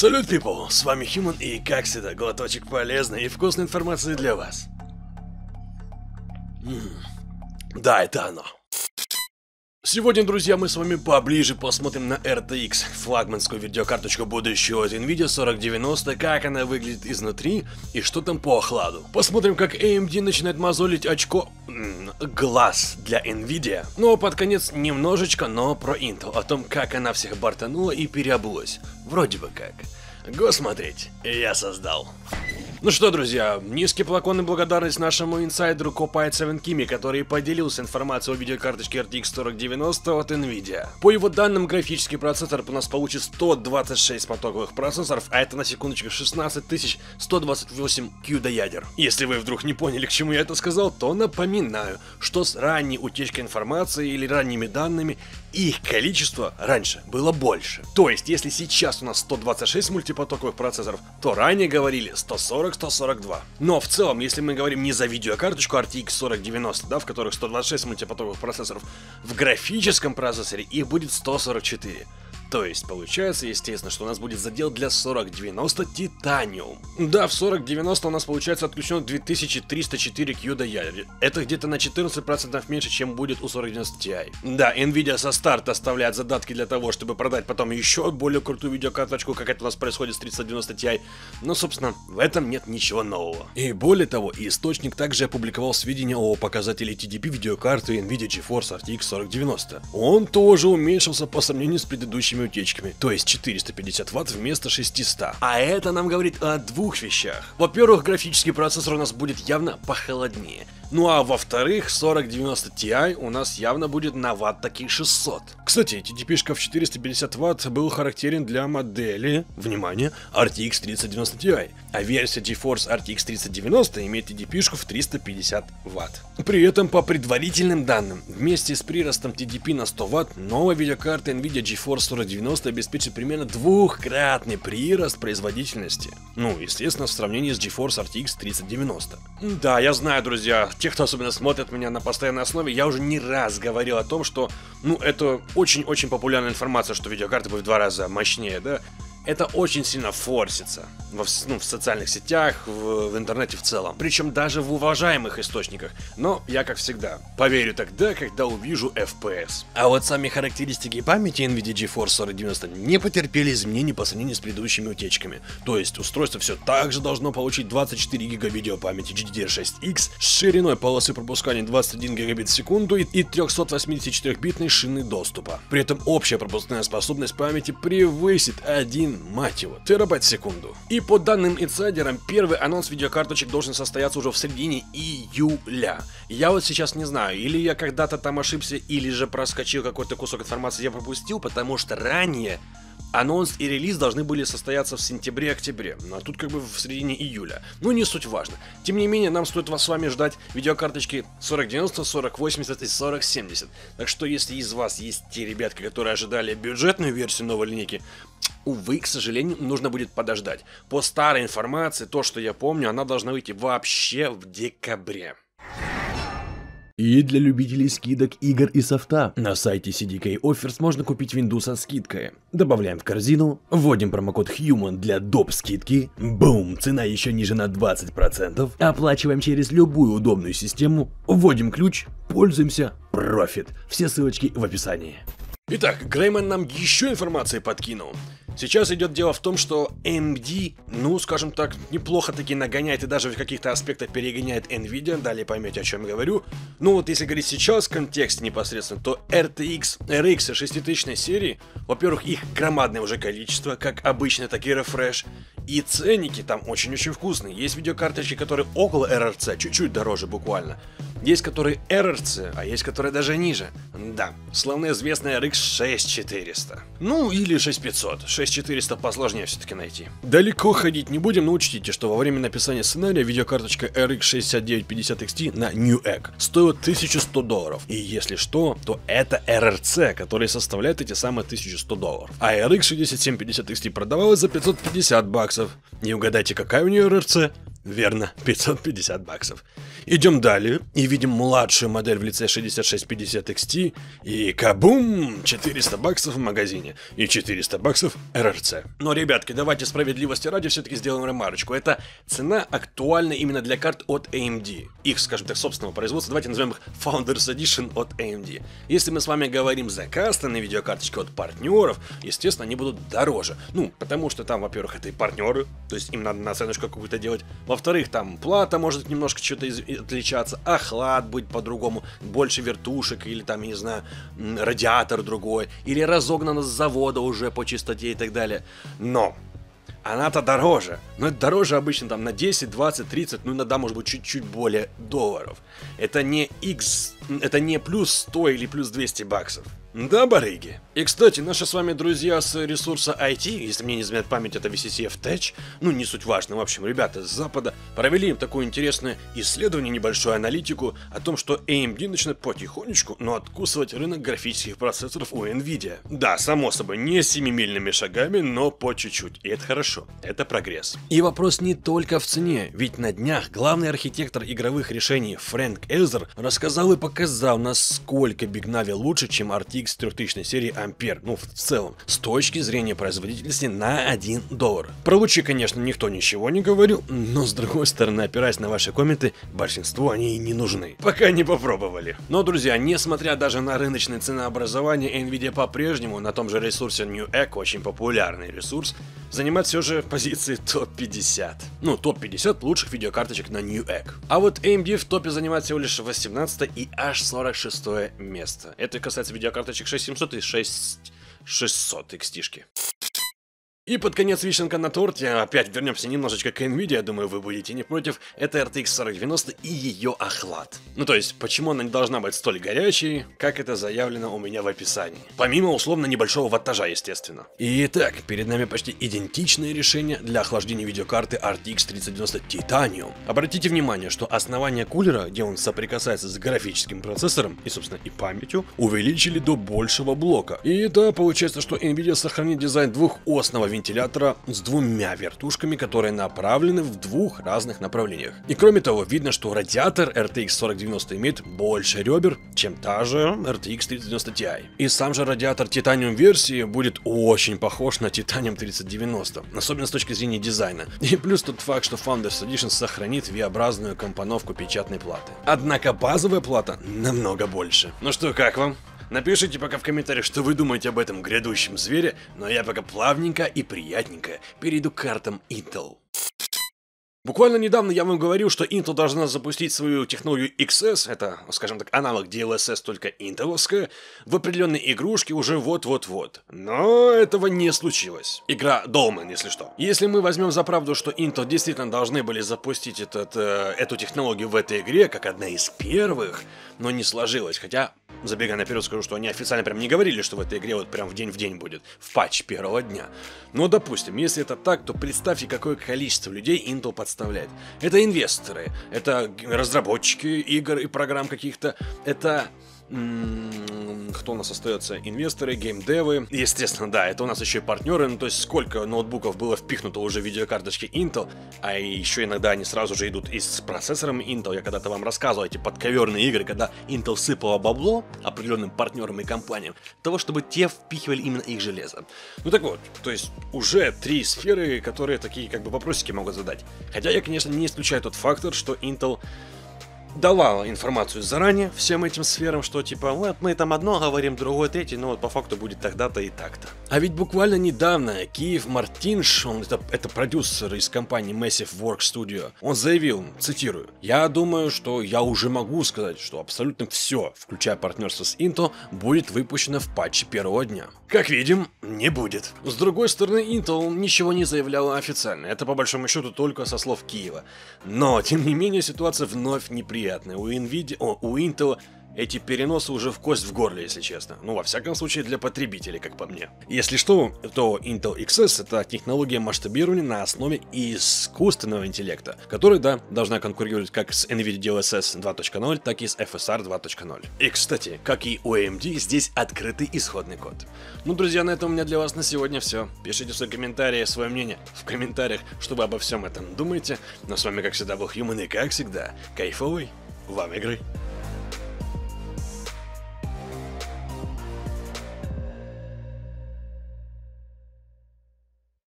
Салют, people! С вами Human и, как всегда, глоточек полезной и вкусной информации для вас. М, Да, это оно. Сегодня, друзья, мы с вами поближе посмотрим на RTX, флагманскую видеокарточку будущего от NVIDIA 4090, как она выглядит изнутри и что там по охладу. Посмотрим, как AMD начинает мозолить очко... глаз для NVIDIA. Ну а под конец немножечко, но про Intel, о том, как она всех бортанула и переобулась. Вроде бы как. Го смотреть, я создал. Ну что, друзья, низкий поклон и благодарность нашему инсайдеру Копайт 7 Кими, который поделился информацией о видеокарточке RTX 4090 от Nvidia. По его данным, графический процессор у нас получит 126 потоковых процессоров, а это на секундочку 16128 QD-ядер. Если вы вдруг не поняли, к чему я это сказал, то напоминаю, что с ранней утечкой информации или ранними данными их количество раньше было больше. То есть, если сейчас у нас 126 мультипотоковых процессоров, то ранее говорили 140-142. Но в целом, если мы говорим не за видеокарточку RTX 4090, да, в которых 126 мультипотоковых процессоров, в графическом процессоре их будет 144. То есть, получается, естественно, что у нас будет задел для 4090 Titanium. Да, в 4090 у нас получается отключено 2304 QD ядер. Это где-то на 14% меньше, чем будет у 4090 Ti. Да, Nvidia со старта оставляет задатки для того, чтобы продать потом еще более крутую видеокарточку, как это у нас происходит с 3090 Ti. Но, собственно, в этом нет ничего нового. И более того, источник также опубликовал сведения о показателе TDP видеокарты Nvidia GeForce RTX 4090. Он тоже уменьшился по сравнению с предыдущими утечками, то есть 450 Вт вместо 600. А это нам говорит о двух вещах. Во-первых, графический процессор у нас будет явно похолоднее. Ну а во-вторых, 4090 Ti у нас явно будет на ватт таких 600. Кстати, TDP-шка в 450 Вт был характерен для модели, внимание, RTX 3090 Ti, а версия GeForce RTX 3090 имеет TDP-шку в 350 Вт. При этом, по предварительным данным, вместе с приростом TDP на 100 Вт, новая видеокарта NVIDIA GeForce 4090 обеспечит примерно двухкратный прирост производительности. Ну, естественно, в сравнении с GeForce RTX 3090. Да, я знаю, друзья, те, кто особенно смотрит меня на постоянной основе, я уже не раз говорил о том, что, ну, это очень-очень популярная информация, что видеокарта будет в два раза мощнее, да? Это очень сильно форсится во, ну, в социальных сетях, в, в интернете в целом. Причем даже в уважаемых источниках. Но я, как всегда, поверю тогда, когда увижу FPS. А вот сами характеристики памяти NVIDIA GeForce 4090 не потерпели изменений по сравнению с предыдущими утечками. То есть устройство все так же должно получить 24 гига видеопамяти GDDR6X с шириной полосы пропускания 21 гигабит в секунду и 384-битной шины доступа. При этом общая пропускная способность памяти превысит 1 мать его, терабайт в секунду. И по данным инсайдерам, первый анонс видеокарточек должен состояться уже в середине июля. Я вот сейчас не знаю, или я когда-то там ошибся, или же проскочил какой-то кусок информации, я пропустил, потому что ранее Анонс и релиз должны были состояться в сентябре-октябре, а тут как бы в середине июля. Ну не суть важно. Тем не менее, нам стоит вас с вами ждать видеокарточки 4090, 4080 и 4070. Так что если из вас есть те ребятки, которые ожидали бюджетную версию новой линейки, увы, к сожалению, нужно будет подождать. По старой информации, то, что я помню, она должна выйти вообще в декабре. И для любителей скидок игр и софта. На сайте CDK Offers можно купить винду со скидкой. Добавляем в корзину, вводим промокод HUMAN для доп скидки. Бум, цена еще ниже на 20%. Оплачиваем через любую удобную систему, вводим ключ, пользуемся, профит. Все ссылочки в описании. Итак, Грейман нам еще информации подкинул. Сейчас идет дело в том, что AMD, ну, скажем так, неплохо таки нагоняет и даже в каких-то аспектах перегоняет Nvidia, далее поймете, о чем я говорю. Ну вот если говорить сейчас в контексте непосредственно, то RTX, RX 6000 серии, во-первых, их громадное уже количество, как обычно, так и Refresh, и ценники там очень-очень вкусные. Есть видеокарточки, которые около RRC, чуть-чуть дороже буквально. Есть которые RRC, а есть которые даже ниже. Да, славно известная RX 6400. Ну, или 6500. 6400 посложнее все-таки найти. Далеко ходить не будем, но учтите, что во время написания сценария видеокарточка RX 6950 XT на Newegg стоила 1100 долларов. И если что, то это RRC, который составляет эти самые 1100 долларов. А RX 6750 XT продавалась за 550 баксов. Не угадайте, какая у нее RRC? Верно, 550 баксов. Идем далее и видим младшую модель в лице 6650 XT и кабум! 400 баксов в магазине и 400 баксов РРЦ. Но, ребятки, давайте справедливости ради все-таки сделаем ремарочку. Это цена актуальна именно для карт от AMD. Их, скажем так, собственного производства. Давайте назовем их Founders Edition от AMD. Если мы с вами говорим за кастомные видеокарточки от партнеров, естественно, они будут дороже. Ну, потому что там, во-первых, это и партнеры, то есть им надо наценочку какую-то делать. Во-вторых, там плата может немножко что-то отличаться, охлад будет по-другому, больше вертушек или там, я не знаю, радиатор другой, или разогнано с завода уже по чистоте и так далее. Но она-то дороже. Но это дороже обычно там на 10, 20, 30, ну иногда может быть чуть-чуть более долларов. Это не X, это не плюс 100 или плюс 200 баксов. Да, барыги. И, кстати, наши с вами друзья с ресурса IT, если мне не изменяет память, это VCCF Tech, ну, не суть важно, в общем, ребята с Запада, провели им такое интересное исследование, небольшую аналитику о том, что AMD начинает потихонечку, но откусывать рынок графических процессоров у NVIDIA. Да, само собой, не семимильными шагами, но по чуть-чуть, и это хорошо, это прогресс. И вопрос не только в цене, ведь на днях главный архитектор игровых решений Фрэнк Элзер рассказал и показал, насколько Big Navi лучше, чем RTX RTX 3000 серии Ампер, ну в целом, с точки зрения производительности на 1 доллар. Про лучи, конечно, никто ничего не говорил, но с другой стороны, опираясь на ваши комменты, большинству они и не нужны. Пока не попробовали. Но, друзья, несмотря даже на рыночное ценообразование, Nvidia по-прежнему на том же ресурсе Newegg, очень популярный ресурс, занимает все же позиции топ-50. Ну, топ-50 лучших видеокарточек на Newegg. А вот AMD в топе занимает всего лишь 18 и аж 46 место. Это касается видеокарточек 6700 и 6600 XT-шки. И под конец вишенка на торте, опять вернемся немножечко к Nvidia, думаю, вы будете не против, это RTX 4090 и ее охлад. Ну то есть, почему она не должна быть столь горячей, как это заявлено у меня в описании. Помимо условно небольшого ваттажа, естественно. Итак, перед нами почти идентичное решение для охлаждения видеокарты RTX 3090 Titanium. Обратите внимание, что основание кулера, где он соприкасается с графическим процессором и, собственно, и памятью, увеличили до большего блока. И это получается, что Nvidia сохранит дизайн двухосного вентилятора вентилятора с двумя вертушками, которые направлены в двух разных направлениях. И кроме того, видно, что радиатор RTX 4090 имеет больше ребер, чем та же RTX 3090 Ti. И сам же радиатор Titanium версии будет очень похож на Titanium 3090, особенно с точки зрения дизайна. И плюс тот факт, что Founders Edition сохранит V-образную компоновку печатной платы. Однако базовая плата намного больше. Ну что, как вам? Напишите пока в комментариях, что вы думаете об этом грядущем звере, но я пока плавненько и приятненько перейду к картам Intel. Буквально недавно я вам говорил, что Intel должна запустить свою технологию XS, это, скажем так, аналог DLSS, только интеловская, в определенной игрушке уже вот-вот-вот. Но этого не случилось. Игра Dolmen, если что. Если мы возьмем за правду, что Intel действительно должны были запустить этот, э, эту технологию в этой игре, как одна из первых, но не сложилось, хотя Забегая наперед, скажу, что они официально прям не говорили, что в этой игре вот прям в день в день будет, в патч первого дня. Но допустим, если это так, то представьте, какое количество людей Intel подставляет. Это инвесторы, это разработчики игр и программ каких-то, это кто у нас остается? Инвесторы, геймдевы. Естественно, да, это у нас еще и партнеры. Ну, то есть сколько ноутбуков было впихнуто уже в видеокарточки Intel, а еще иногда они сразу же идут и с процессором Intel. Я когда-то вам рассказывал эти подковерные игры, когда Intel сыпала бабло определенным партнерам и компаниям, того, чтобы те впихивали именно их железо. Ну так вот, то есть уже три сферы, которые такие как бы вопросики могут задать. Хотя я, конечно, не исключаю тот фактор, что Intel давала информацию заранее всем этим сферам, что типа, вот мы там одно говорим, другое третье, но вот по факту будет тогда-то и так-то. А ведь буквально недавно Киев Мартинш, он это, это продюсер из компании Massive Work Studio, он заявил, цитирую, «Я думаю, что я уже могу сказать, что абсолютно все, включая партнерство с Intel, будет выпущено в патче первого дня». Как видим, не будет. С другой стороны, Intel ничего не заявляла официально, это по большому счету только со слов Киева. Но, тем не менее, ситуация вновь неприятная. У Nvidia, о, у Intel эти переносы уже в кость в горле, если честно. Ну, во всяком случае, для потребителей, как по мне. Если что, то Intel XS это технология масштабирования на основе искусственного интеллекта, которая, да, должна конкурировать как с NVIDIA DLSS 2.0, так и с FSR 2.0. И, кстати, как и у AMD, здесь открытый исходный код. Ну, друзья, на этом у меня для вас на сегодня все. Пишите свои комментарии, свое мнение в комментариях, что вы обо всем этом думаете. Но с вами, как всегда, был Human и, как всегда, кайфовый вам игры.